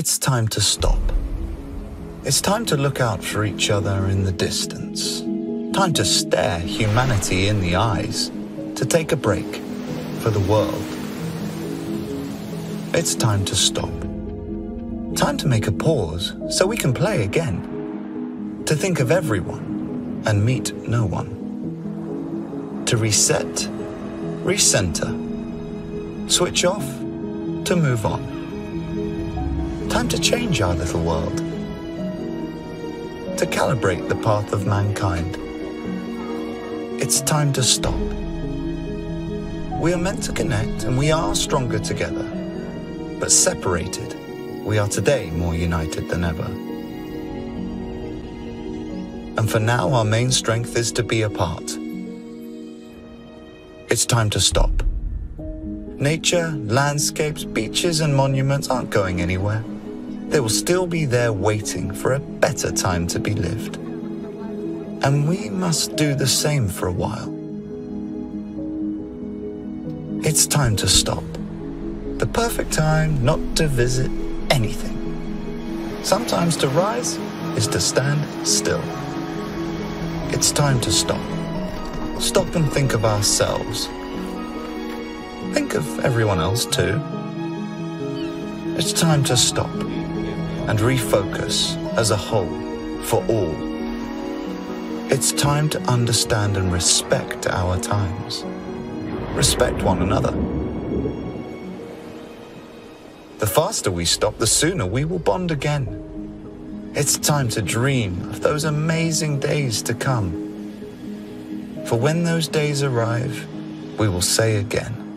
It's time to stop. It's time to look out for each other in the distance. Time to stare humanity in the eyes. To take a break for the world. It's time to stop. Time to make a pause so we can play again. To think of everyone and meet no one. To reset, recenter, switch off, to move on. Time to change our little world. To calibrate the path of mankind. It's time to stop. We are meant to connect and we are stronger together. But separated, we are today more united than ever. And for now, our main strength is to be apart. It's time to stop. Nature, landscapes, beaches, and monuments aren't going anywhere. They will still be there waiting for a better time to be lived. And we must do the same for a while. It's time to stop. The perfect time not to visit anything. Sometimes to rise is to stand still. It's time to stop. Stop and think of ourselves. Think of everyone else too. It's time to stop and refocus as a whole for all. It's time to understand and respect our times. Respect one another. The faster we stop, the sooner we will bond again. It's time to dream of those amazing days to come. For when those days arrive, we will say again,